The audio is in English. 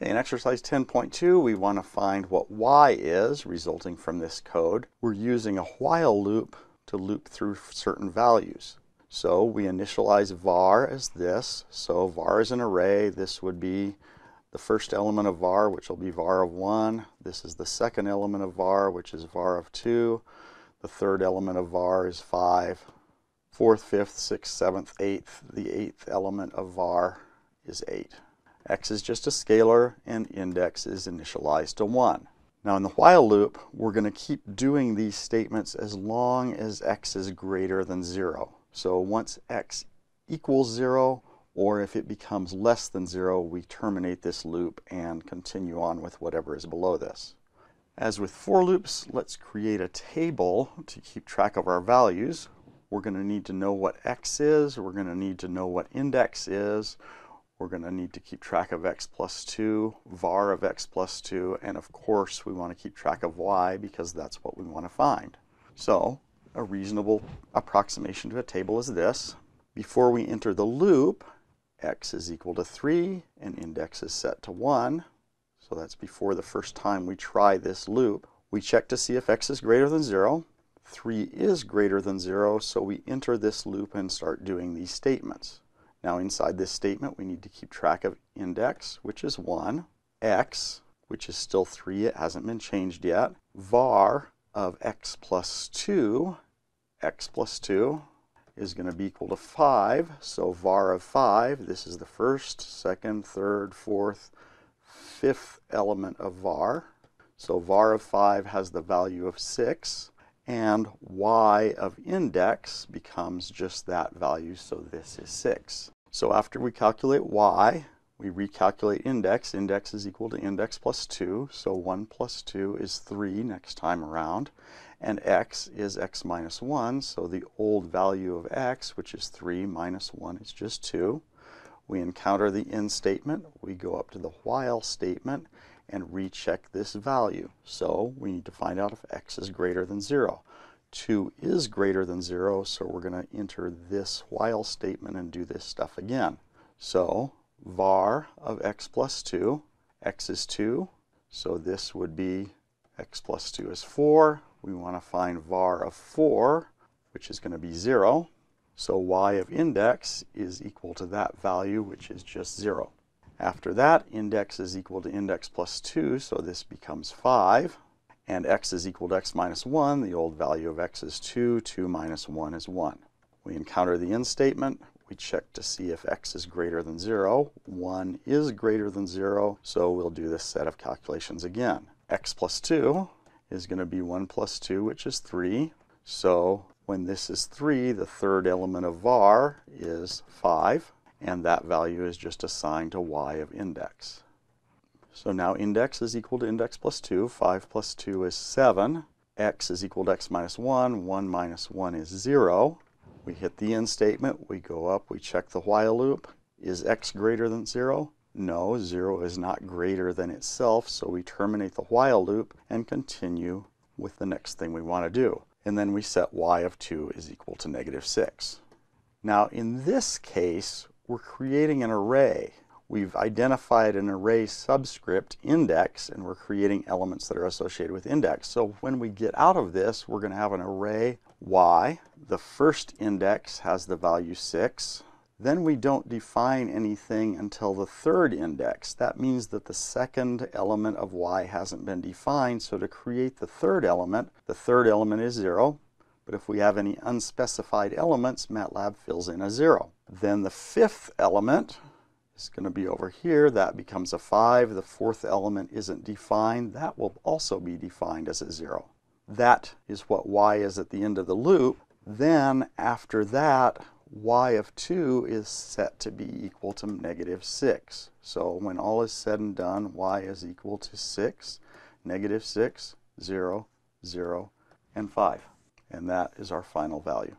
In exercise 10.2, we want to find what y is resulting from this code. We're using a while loop to loop through certain values. So we initialize var as this. So var is an array. This would be the first element of var, which will be var of 1. This is the second element of var, which is var of 2. The third element of var is 5. Fourth, fifth, sixth, seventh, eighth. The eighth element of var is 8 x is just a scalar and index is initialized to 1. Now in the while loop, we're going to keep doing these statements as long as x is greater than 0. So once x equals 0, or if it becomes less than 0, we terminate this loop and continue on with whatever is below this. As with for loops, let's create a table to keep track of our values. We're going to need to know what x is, we're going to need to know what index is, we're going to need to keep track of x plus 2, var of x plus 2, and of course we want to keep track of y because that's what we want to find. So a reasonable approximation to a table is this. Before we enter the loop, x is equal to 3 and index is set to 1. So that's before the first time we try this loop. We check to see if x is greater than 0. 3 is greater than 0, so we enter this loop and start doing these statements. Now inside this statement, we need to keep track of index, which is 1, x, which is still 3, it hasn't been changed yet, var of x plus 2, x plus 2 is going to be equal to 5, so var of 5, this is the first, second, third, fourth, fifth element of var. So var of 5 has the value of 6 and y of index becomes just that value, so this is 6. So after we calculate y, we recalculate index. Index is equal to index plus 2, so 1 plus 2 is 3 next time around. And x is x minus 1, so the old value of x, which is 3 minus 1, is just 2. We encounter the end statement, we go up to the while statement, and recheck this value. So we need to find out if x is greater than 0. 2 is greater than 0, so we're going to enter this while statement and do this stuff again. So var of x plus 2, x is 2, so this would be x plus 2 is 4. We want to find var of 4, which is going to be 0. So y of index is equal to that value, which is just 0. After that, index is equal to index plus 2, so this becomes 5. And x is equal to x minus 1. The old value of x is 2. 2 minus 1 is 1. We encounter the end statement. We check to see if x is greater than 0. 1 is greater than 0, so we'll do this set of calculations again. x plus 2 is going to be 1 plus 2, which is 3. So when this is 3, the third element of var is 5 and that value is just assigned to y of index. So now index is equal to index plus 2. 5 plus 2 is 7. x is equal to x minus 1. 1 minus 1 is 0. We hit the end statement. We go up. We check the while loop. Is x greater than 0? No, 0 is not greater than itself, so we terminate the while loop and continue with the next thing we want to do. And then we set y of 2 is equal to negative 6. Now in this case, we're creating an array. We've identified an array subscript index and we're creating elements that are associated with index. So when we get out of this, we're going to have an array y. The first index has the value 6. Then we don't define anything until the third index. That means that the second element of y hasn't been defined. So to create the third element, the third element is 0. But if we have any unspecified elements, MATLAB fills in a 0. Then the fifth element is going to be over here. That becomes a 5. The fourth element isn't defined. That will also be defined as a 0. That is what y is at the end of the loop. Then after that, y of 2 is set to be equal to negative 6. So when all is said and done, y is equal to 6, negative 6, 0, 0, and 5. And that is our final value.